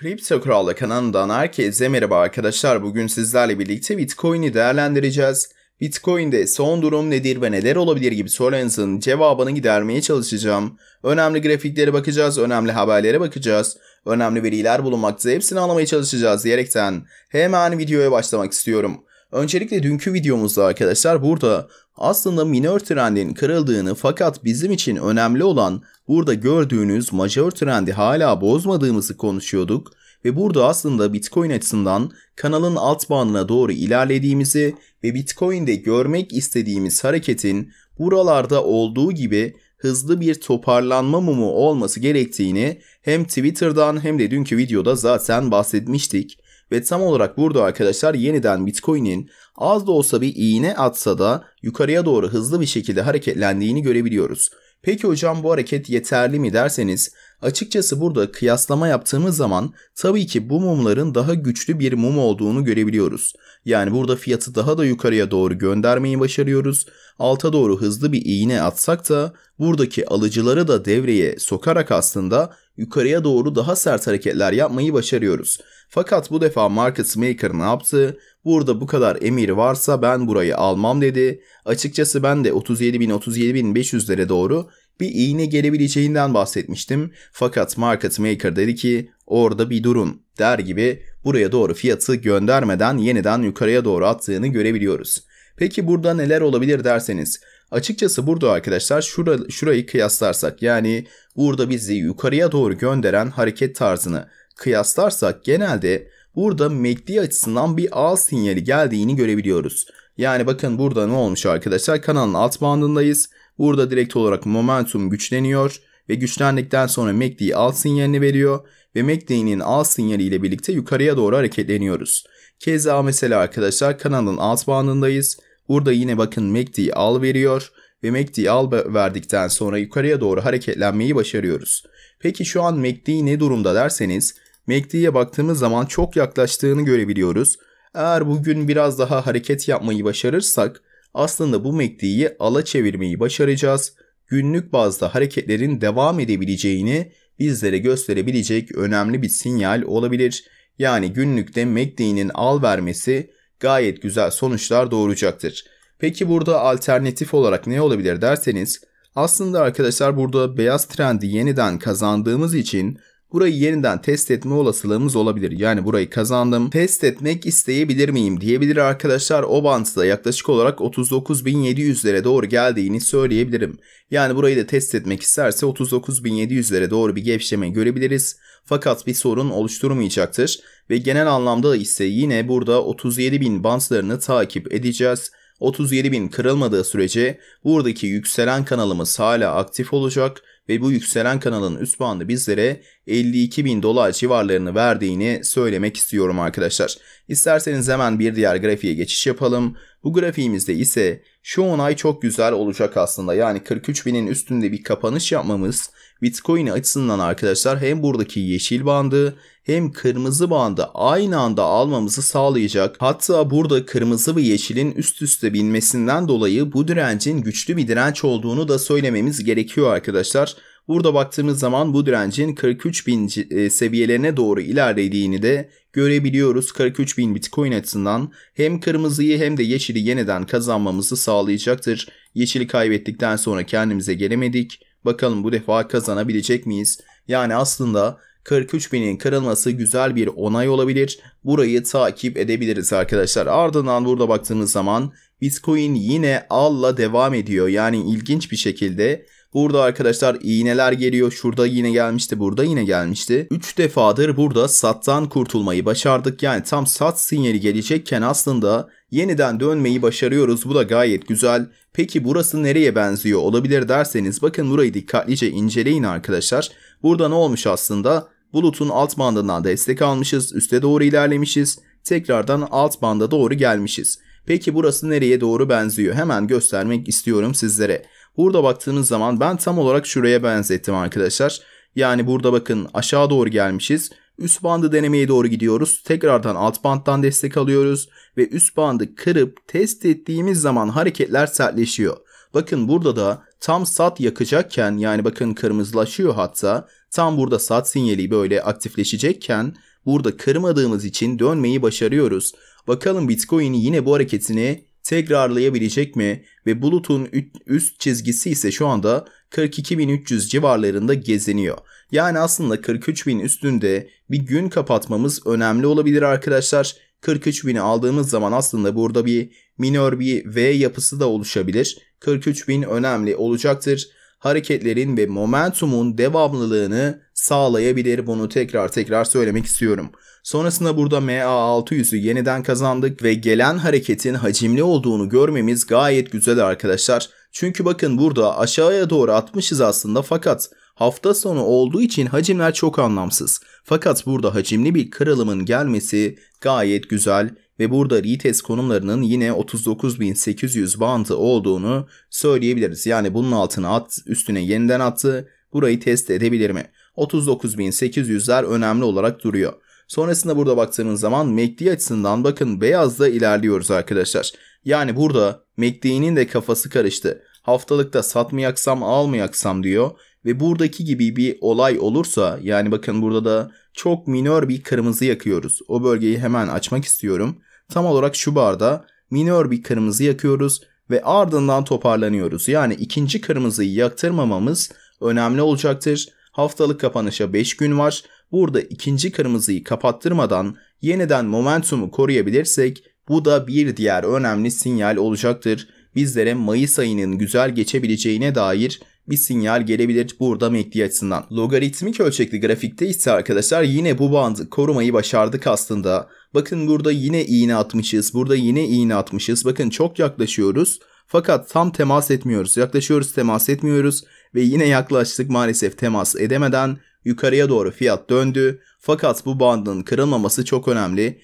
Kripto Kral'la kanalından herkese merhaba arkadaşlar. Bugün sizlerle birlikte Bitcoin'i değerlendireceğiz. Bitcoin'de son durum nedir ve neler olabilir gibi sorularınızın cevabını gidermeye çalışacağım. Önemli grafiklere bakacağız, önemli haberlere bakacağız, önemli veriler bulunmakta hepsini anlamaya çalışacağız diyerekten hemen videoya başlamak istiyorum. Öncelikle dünkü videomuzda arkadaşlar burada aslında minör trendin kırıldığını fakat bizim için önemli olan burada gördüğünüz majör trendi hala bozmadığımızı konuşuyorduk ve burada aslında Bitcoin açısından kanalın alt bandına doğru ilerlediğimizi ve Bitcoin'de görmek istediğimiz hareketin buralarda olduğu gibi hızlı bir toparlanma mumu olması gerektiğini hem Twitter'dan hem de dünkü videoda zaten bahsetmiştik. Ve tam olarak burada arkadaşlar yeniden Bitcoin'in az da olsa bir iğne atsa da yukarıya doğru hızlı bir şekilde hareketlendiğini görebiliyoruz. Peki hocam bu hareket yeterli mi derseniz açıkçası burada kıyaslama yaptığımız zaman tabii ki bu mumların daha güçlü bir mum olduğunu görebiliyoruz. Yani burada fiyatı daha da yukarıya doğru göndermeyi başarıyoruz. Alta doğru hızlı bir iğne atsak da buradaki alıcıları da devreye sokarak aslında yukarıya doğru daha sert hareketler yapmayı başarıyoruz. Fakat bu defa market maker ne yaptı? Burada bu kadar emir varsa ben burayı almam dedi. Açıkçası ben de 37.000 37.500'lere doğru bir iğne gelebileceğinden bahsetmiştim. Fakat market maker dedi ki orada bir durun der gibi buraya doğru fiyatı göndermeden yeniden yukarıya doğru attığını görebiliyoruz. Peki burada neler olabilir derseniz Açıkçası burada arkadaşlar şura, şurayı kıyaslarsak yani burada bizi yukarıya doğru gönderen hareket tarzını kıyaslarsak genelde burada MACD açısından bir al sinyali geldiğini görebiliyoruz. Yani bakın burada ne olmuş arkadaşlar kanalın alt bandındayız. Burada direkt olarak momentum güçleniyor ve güçlendikten sonra MACD al sinyalini veriyor ve MACD'nin al sinyali ile birlikte yukarıya doğru hareketleniyoruz. Keza mesela arkadaşlar kanalın alt bandındayız. Burada yine bakın MACD al veriyor ve MACD al verdikten sonra yukarıya doğru hareketlenmeyi başarıyoruz. Peki şu an MACD ne durumda derseniz MACD'ye baktığımız zaman çok yaklaştığını görebiliyoruz. Eğer bugün biraz daha hareket yapmayı başarırsak aslında bu MACD'yi ala çevirmeyi başaracağız. Günlük bazda hareketlerin devam edebileceğini bizlere gösterebilecek önemli bir sinyal olabilir. Yani günlükte MACD'nin al vermesi gayet güzel sonuçlar doğuracaktır. Peki burada alternatif olarak ne olabilir derseniz aslında arkadaşlar burada beyaz trendi yeniden kazandığımız için burayı yeniden test etme olasılığımız olabilir. Yani burayı kazandım. Test etmek isteyebilir miyim diyebilir arkadaşlar. O bantta yaklaşık olarak 39.700'lere doğru geldiğini söyleyebilirim. Yani burayı da test etmek isterse 39.700'lere doğru bir gevşeme görebiliriz. Fakat bir sorun oluşturmayacaktır. Ve genel anlamda ise yine burada 37.000 bantlarını takip edeceğiz. 37.000 kırılmadığı sürece buradaki yükselen kanalımız hala aktif olacak ve bu yükselen kanalın üst bandı bizlere 52 bin dolar civarlarını verdiğini söylemek istiyorum arkadaşlar. İsterseniz hemen bir diğer grafiğe geçiş yapalım. Bu grafiğimizde ise şu onay çok güzel olacak aslında. Yani 43 binin üstünde bir kapanış yapmamız Bitcoin açısından arkadaşlar hem buradaki yeşil bandı hem kırmızı bandı aynı anda almamızı sağlayacak. Hatta burada kırmızı ve yeşilin üst üste binmesinden dolayı bu direncin güçlü bir direnç olduğunu da söylememiz gerekiyor arkadaşlar. Burada baktığımız zaman bu direncin 43 bin e, seviyelerine doğru ilerlediğini de görebiliyoruz. 43 bin Bitcoin açısından hem kırmızıyı hem de yeşili yeniden kazanmamızı sağlayacaktır. Yeşili kaybettikten sonra kendimize gelemedik. Bakalım bu defa kazanabilecek miyiz? Yani aslında 43 binin kırılması güzel bir onay olabilir. Burayı takip edebiliriz arkadaşlar. Ardından burada baktığımız zaman Bitcoin yine alla devam ediyor. Yani ilginç bir şekilde Burada arkadaşlar iğneler geliyor. Şurada yine gelmişti. Burada yine gelmişti. 3 defadır burada sattan kurtulmayı başardık. Yani tam sat sinyali gelecekken aslında yeniden dönmeyi başarıyoruz. Bu da gayet güzel. Peki burası nereye benziyor olabilir derseniz bakın burayı dikkatlice inceleyin arkadaşlar. Burada ne olmuş aslında? Bulutun alt bandından destek almışız. Üste doğru ilerlemişiz. Tekrardan alt banda doğru gelmişiz. Peki burası nereye doğru benziyor? Hemen göstermek istiyorum sizlere. Burada baktığınız zaman ben tam olarak şuraya benzettim arkadaşlar. Yani burada bakın aşağı doğru gelmişiz. Üst bandı denemeye doğru gidiyoruz. Tekrardan alt bandtan destek alıyoruz ve üst bandı kırıp test ettiğimiz zaman hareketler sertleşiyor. Bakın burada da tam sat yakacakken yani bakın kırmızılaşıyor hatta tam burada sat sinyali böyle aktifleşecekken burada kırmadığımız için dönmeyi başarıyoruz. Bakalım Bitcoin yine bu hareketini tekrarlayabilecek mi? Ve bulutun üst çizgisi ise şu anda 42.300 civarlarında geziniyor. Yani aslında 43.000 üstünde bir gün kapatmamız önemli olabilir arkadaşlar. 43.000'i aldığımız zaman aslında burada bir minör bir V yapısı da oluşabilir. 43.000 önemli olacaktır. Hareketlerin ve momentumun devamlılığını sağlayabilir. Bunu tekrar tekrar söylemek istiyorum. Sonrasında burada MA600'ü yeniden kazandık ve gelen hareketin hacimli olduğunu görmemiz gayet güzel arkadaşlar. Çünkü bakın burada aşağıya doğru atmışız aslında fakat hafta sonu olduğu için hacimler çok anlamsız. Fakat burada hacimli bir kırılımın gelmesi gayet güzel ve burada retest konumlarının yine 39.800 bandı olduğunu söyleyebiliriz. Yani bunun altına at, üstüne yeniden attı. Burayı test edebilir mi? 39.800'ler önemli olarak duruyor. Sonrasında burada baktığımız zaman MACD açısından bakın beyazda ilerliyoruz arkadaşlar. Yani burada MACD'nin de kafası karıştı. Haftalıkta satmayaksam almayaksam diyor. Ve buradaki gibi bir olay olursa yani bakın burada da çok minör bir kırmızı yakıyoruz. O bölgeyi hemen açmak istiyorum. Tam olarak şu barda minör bir kırmızı yakıyoruz ve ardından toparlanıyoruz. Yani ikinci kırmızıyı yaktırmamamız önemli olacaktır. Haftalık kapanışa 5 gün var. Burada ikinci kırmızıyı kapattırmadan yeniden momentumu koruyabilirsek bu da bir diğer önemli sinyal olacaktır. Bizlere Mayıs ayının güzel geçebileceğine dair bir sinyal gelebilir burada MACD açısından. Logaritmik ölçekli grafikte ise arkadaşlar yine bu bandı korumayı başardık aslında. Bakın burada yine iğne atmışız. Burada yine iğne atmışız. Bakın çok yaklaşıyoruz. Fakat tam temas etmiyoruz. Yaklaşıyoruz temas etmiyoruz. Ve yine yaklaştık maalesef temas edemeden yukarıya doğru fiyat döndü. Fakat bu bandın kırılmaması çok önemli.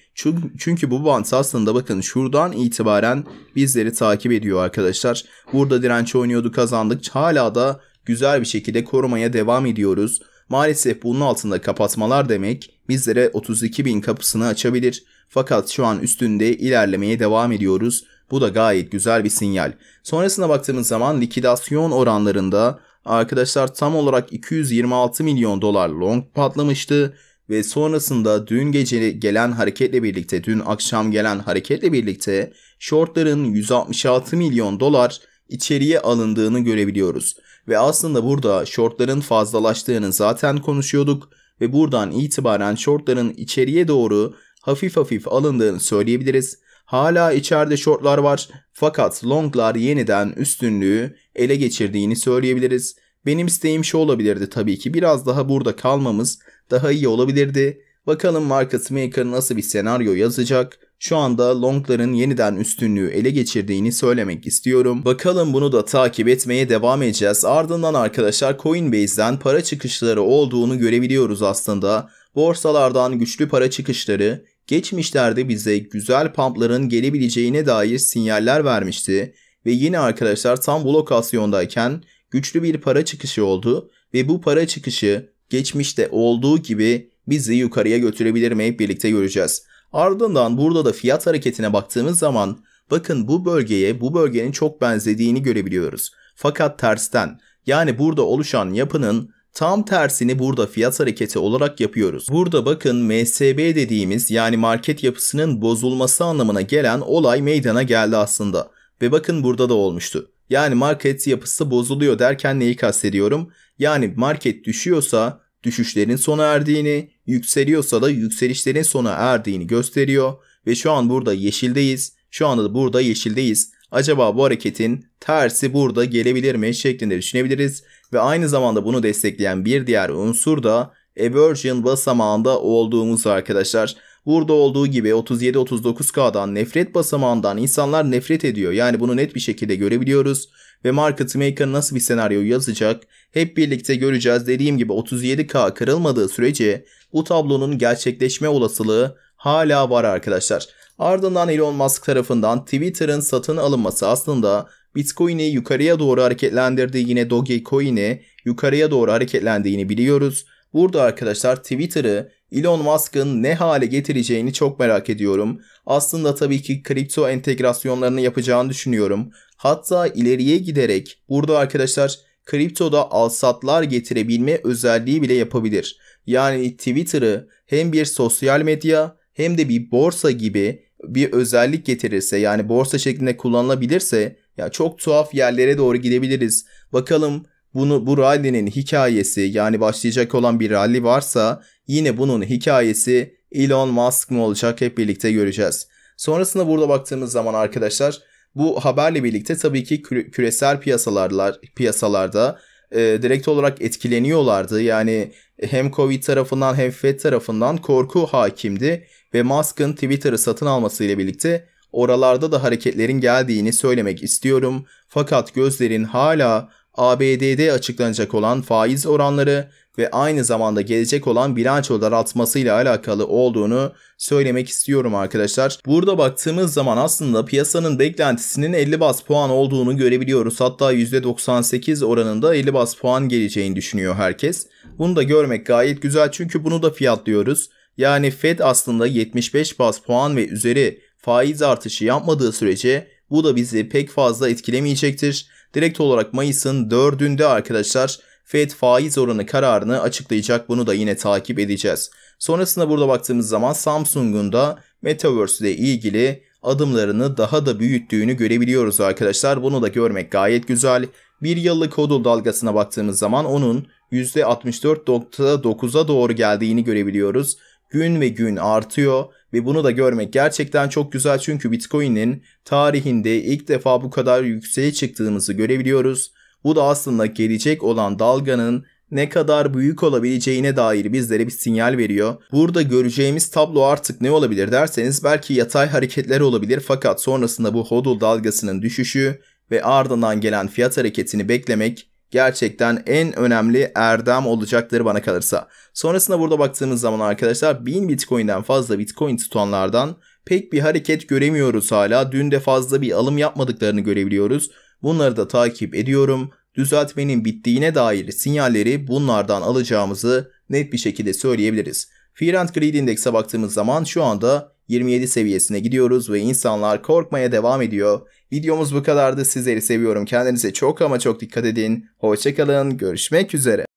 Çünkü bu band aslında bakın şuradan itibaren bizleri takip ediyor arkadaşlar. Burada direnç oynuyordu kazandık. Hala da güzel bir şekilde korumaya devam ediyoruz. Maalesef bunun altında kapatmalar demek bizlere 32 bin kapısını açabilir. Fakat şu an üstünde ilerlemeye devam ediyoruz. Bu da gayet güzel bir sinyal. Sonrasına baktığımız zaman likidasyon oranlarında arkadaşlar tam olarak 226 milyon dolar long patlamıştı ve sonrasında dün gece gelen hareketle birlikte, dün akşam gelen hareketle birlikte shortların 166 milyon dolar içeriye alındığını görebiliyoruz. Ve aslında burada shortların fazlalaştığını zaten konuşuyorduk ve buradan itibaren shortların içeriye doğru hafif hafif alındığını söyleyebiliriz. Hala içeride shortlar var fakat longlar yeniden üstünlüğü ele geçirdiğini söyleyebiliriz. Benim isteğim şu olabilirdi tabii ki biraz daha burada kalmamız daha iyi olabilirdi. Bakalım market maker nasıl bir senaryo yazacak. Şu anda longların yeniden üstünlüğü ele geçirdiğini söylemek istiyorum. Bakalım bunu da takip etmeye devam edeceğiz. Ardından arkadaşlar Coinbase'den para çıkışları olduğunu görebiliyoruz aslında. Borsalardan güçlü para çıkışları geçmişlerde bize güzel pumpların gelebileceğine dair sinyaller vermişti. Ve yine arkadaşlar tam bu lokasyondayken güçlü bir para çıkışı oldu ve bu para çıkışı geçmişte olduğu gibi bizi yukarıya götürebilir mi hep birlikte göreceğiz. Ardından burada da fiyat hareketine baktığımız zaman bakın bu bölgeye bu bölgenin çok benzediğini görebiliyoruz. Fakat tersten yani burada oluşan yapının tam tersini burada fiyat hareketi olarak yapıyoruz. Burada bakın MSB dediğimiz yani market yapısının bozulması anlamına gelen olay meydana geldi aslında. Ve bakın burada da olmuştu. Yani market yapısı bozuluyor derken neyi kastediyorum? Yani market düşüyorsa düşüşlerin sona erdiğini, yükseliyorsa da yükselişlerin sona erdiğini gösteriyor ve şu an burada yeşildeyiz. Şu anda da burada yeşildeyiz. Acaba bu hareketin tersi burada gelebilir mi şeklinde düşünebiliriz ve aynı zamanda bunu destekleyen bir diğer unsur da Eversion basamağında olduğumuz arkadaşlar. Burada olduğu gibi 37-39K'dan nefret basamağından insanlar nefret ediyor. Yani bunu net bir şekilde görebiliyoruz. Ve market maker nasıl bir senaryo yazacak hep birlikte göreceğiz. Dediğim gibi 37K kırılmadığı sürece bu tablonun gerçekleşme olasılığı hala var arkadaşlar. Ardından Elon Musk tarafından Twitter'ın satın alınması aslında Bitcoin'i yukarıya doğru hareketlendirdi. Yine Dogecoin'i yukarıya doğru hareketlendiğini biliyoruz. Burada arkadaşlar Twitter'ı Elon Musk'ın ne hale getireceğini çok merak ediyorum. Aslında tabii ki kripto entegrasyonlarını yapacağını düşünüyorum. Hatta ileriye giderek burada arkadaşlar kriptoda alsatlar getirebilme özelliği bile yapabilir. Yani Twitter'ı hem bir sosyal medya hem de bir borsa gibi bir özellik getirirse yani borsa şeklinde kullanılabilirse ya çok tuhaf yerlere doğru gidebiliriz. Bakalım bunu bu rally'nin hikayesi yani başlayacak olan bir rally varsa yine bunun hikayesi Elon Musk mı olacak hep birlikte göreceğiz. Sonrasında burada baktığımız zaman arkadaşlar bu haberle birlikte tabii ki küresel piyasalarlar piyasalarda e, direkt olarak etkileniyorlardı. Yani hem Covid tarafından hem Fed tarafından korku hakimdi ve Musk'ın Twitter'ı satın almasıyla birlikte oralarda da hareketlerin geldiğini söylemek istiyorum. Fakat gözlerin hala ABD'de açıklanacak olan faiz oranları ve aynı zamanda gelecek olan bilanço daraltmasıyla alakalı olduğunu söylemek istiyorum arkadaşlar. Burada baktığımız zaman aslında piyasanın beklentisinin 50 bas puan olduğunu görebiliyoruz. Hatta %98 oranında 50 bas puan geleceğini düşünüyor herkes. Bunu da görmek gayet güzel çünkü bunu da fiyatlıyoruz. Yani Fed aslında 75 bas puan ve üzeri faiz artışı yapmadığı sürece bu da bizi pek fazla etkilemeyecektir. Direkt olarak Mayıs'ın 4'ünde arkadaşlar Fed faiz oranı kararını açıklayacak. Bunu da yine takip edeceğiz. Sonrasında burada baktığımız zaman Samsung'un da Metaverse ile ilgili adımlarını daha da büyüttüğünü görebiliyoruz arkadaşlar. Bunu da görmek gayet güzel. Bir yıllık hodl dalgasına baktığımız zaman onun %64.9'a doğru geldiğini görebiliyoruz. Gün ve gün artıyor ve bunu da görmek gerçekten çok güzel çünkü Bitcoin'in tarihinde ilk defa bu kadar yükseğe çıktığımızı görebiliyoruz. Bu da aslında gelecek olan dalganın ne kadar büyük olabileceğine dair bizlere bir sinyal veriyor. Burada göreceğimiz tablo artık ne olabilir derseniz belki yatay hareketler olabilir fakat sonrasında bu hodl dalgasının düşüşü ve ardından gelen fiyat hareketini beklemek gerçekten en önemli erdem olacaktır bana kalırsa. Sonrasında burada baktığımız zaman arkadaşlar 1000 Bitcoin'den fazla Bitcoin tutanlardan pek bir hareket göremiyoruz hala. Dün de fazla bir alım yapmadıklarını görebiliyoruz. Bunları da takip ediyorum. Düzeltmenin bittiğine dair sinyalleri bunlardan alacağımızı net bir şekilde söyleyebiliriz. Fear and Greed Index'e baktığımız zaman şu anda 27 seviyesine gidiyoruz ve insanlar korkmaya devam ediyor. Videomuz bu kadardı. Sizleri seviyorum. Kendinize çok ama çok dikkat edin. Hoşçakalın. Görüşmek üzere.